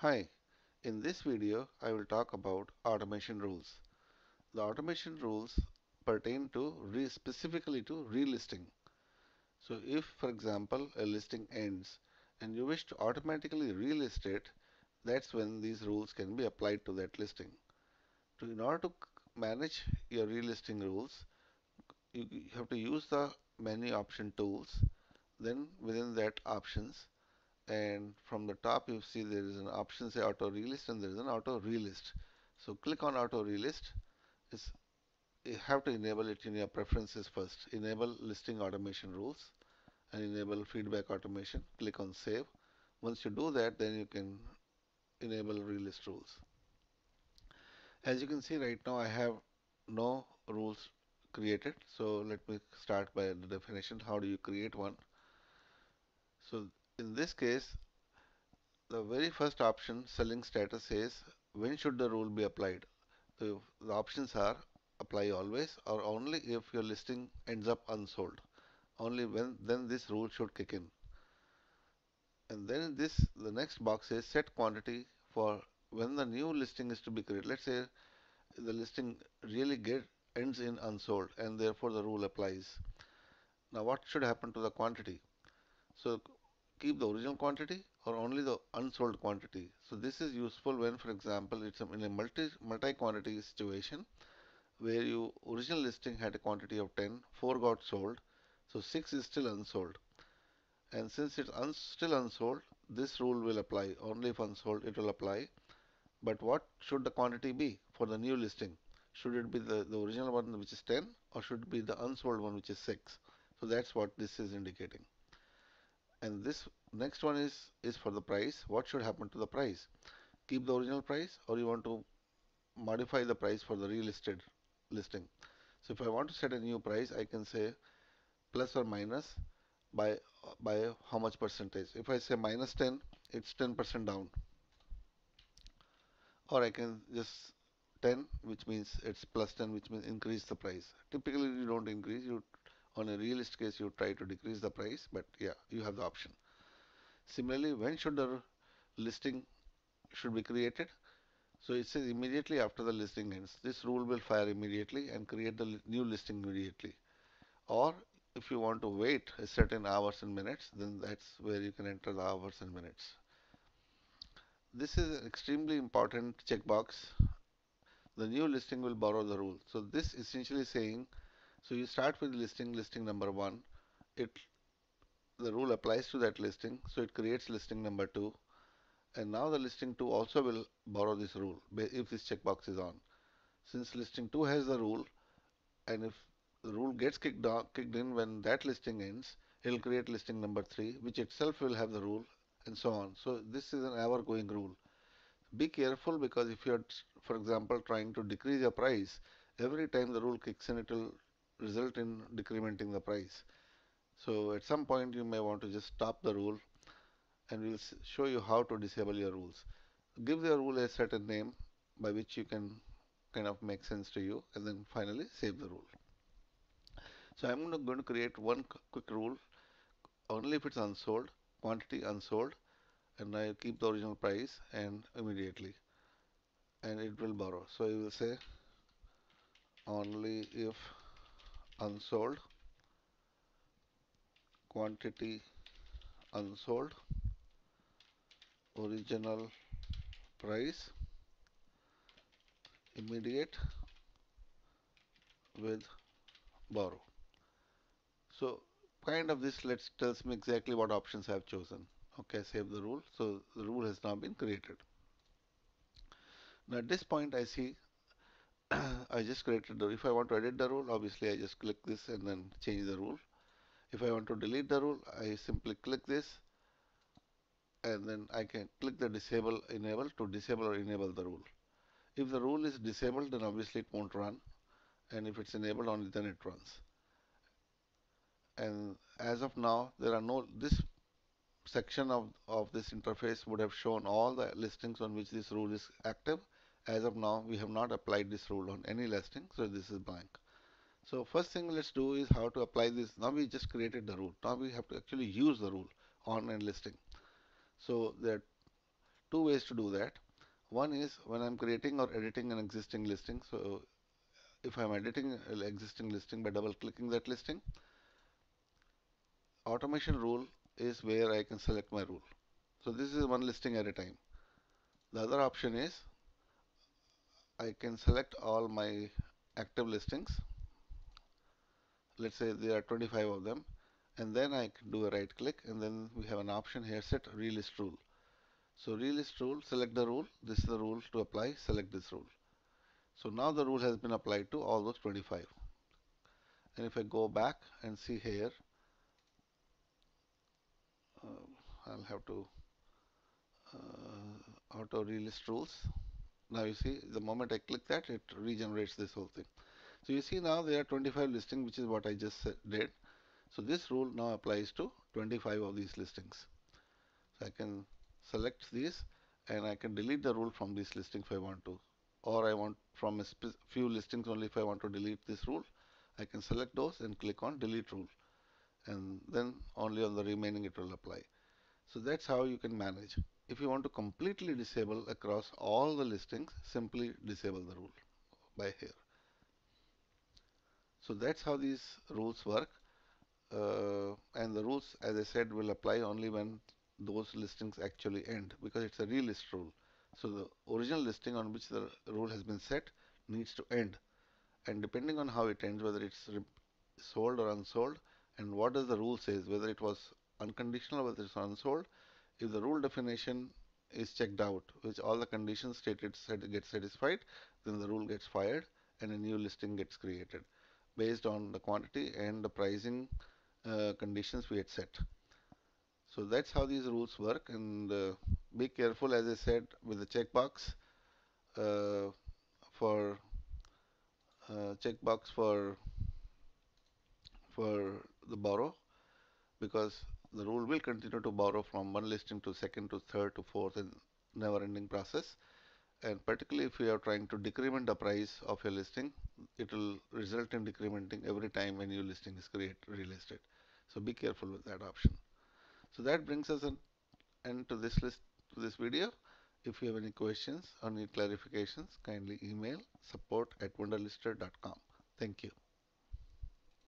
Hi, in this video I will talk about automation rules. The automation rules pertain to specifically to relisting. So if for example a listing ends and you wish to automatically relist it, that's when these rules can be applied to that listing. To, in order to manage your relisting rules, you have to use the menu option tools. Then within that options, and from the top you see there is an option say auto relist and there is an auto relist. So click on auto relist. Is you have to enable it in your preferences first. Enable listing automation rules and enable feedback automation. Click on save. Once you do that then you can enable relist rules. As you can see right now I have no rules created. So let me start by the definition. How do you create one? So in this case the very first option selling status says when should the rule be applied. The, the options are apply always or only if your listing ends up unsold. Only when then this rule should kick in. And then this the next box says set quantity for when the new listing is to be created. Let's say the listing really get ends in unsold and therefore the rule applies. Now what should happen to the quantity? So keep the original quantity or only the unsold quantity. So this is useful when, for example, it's in a multi multi quantity situation where your original listing had a quantity of 10, 4 got sold, so 6 is still unsold. And since it's un still unsold, this rule will apply. Only if unsold it will apply. But what should the quantity be for the new listing? Should it be the, the original one which is 10 or should it be the unsold one which is 6? So that's what this is indicating and this next one is is for the price. What should happen to the price? Keep the original price or you want to modify the price for the relisted listing? So if I want to set a new price I can say plus or minus by by how much percentage? If I say minus 10 it's 10% down. Or I can just 10 which means it's plus 10 which means increase the price. Typically you don't increase you on a relist case you try to decrease the price but yeah you have the option. Similarly when should the listing should be created? So it says immediately after the listing ends. This rule will fire immediately and create the new listing immediately. Or if you want to wait a certain hours and minutes then that's where you can enter the hours and minutes. This is an extremely important checkbox. The new listing will borrow the rule. So this essentially saying so you start with listing, listing number one. It the rule applies to that listing, so it creates listing number two. And now the listing two also will borrow this rule if this checkbox is on. Since listing two has the rule, and if the rule gets kicked, down, kicked in when that listing ends, it will create listing number three, which itself will have the rule, and so on. So this is an ever-going rule. Be careful because if you're, for example, trying to decrease your price, every time the rule kicks in, it will result in decrementing the price. So at some point you may want to just stop the rule and we'll show you how to disable your rules. Give the rule a certain name by which you can kind of make sense to you and then finally save the rule. So I'm going to create one quick rule only if it's unsold, quantity unsold and I keep the original price and immediately and it will borrow. So you will say only if unsold quantity unsold original price immediate with borrow. So kind of this let's tells me exactly what options I have chosen. Okay save the rule. So the rule has now been created. Now at this point I see I just created the, if I want to edit the rule, obviously I just click this and then change the rule. If I want to delete the rule, I simply click this and then I can click the disable enable to disable or enable the rule. If the rule is disabled, then obviously it won't run. And if it's enabled only, then it runs. And as of now, there are no, this section of, of this interface would have shown all the listings on which this rule is active as of now we have not applied this rule on any listing so this is blank so first thing let's do is how to apply this now we just created the rule now we have to actually use the rule on a listing so there are two ways to do that. One is when I'm creating or editing an existing listing. So if I'm editing an existing listing by double clicking that listing, automation rule is where I can select my rule. So this is one listing at a time. The other option is I can select all my active listings. Let's say there are 25 of them and then I can do a right click and then we have an option here set relist rule. So relist rule, select the rule. This is the rule to apply, select this rule. So now the rule has been applied to all those 25. And if I go back and see here, uh, I'll have to uh, auto relist rules. Now you see the moment I click that it regenerates this whole thing. So you see now there are 25 listings which is what I just did. So this rule now applies to 25 of these listings. So I can select these and I can delete the rule from this listing if I want to or I want from a few listings only if I want to delete this rule I can select those and click on delete rule and then only on the remaining it will apply. So that's how you can manage. If you want to completely disable across all the listings, simply disable the rule by here. So that's how these rules work. Uh, and the rules, as I said, will apply only when those listings actually end because it's a relist rule. So the original listing on which the rule has been set needs to end. And depending on how it ends, whether it's sold or unsold, and what does the rule says, whether it was unconditional whether it's unsold, if the rule definition is checked out, which all the conditions stated get satisfied, then the rule gets fired and a new listing gets created based on the quantity and the pricing uh, conditions we had set. So that's how these rules work and uh, be careful as I said with the checkbox uh, for uh, checkbox for for the borrow because the rule will continue to borrow from one listing to second to third to fourth and never ending process. And particularly if you are trying to decrement the price of your listing it will result in decrementing every time a new listing is created relisted. So be careful with that option. So that brings us an end to this list to this video. If you have any questions or need clarifications kindly email support at wonderlister.com thank you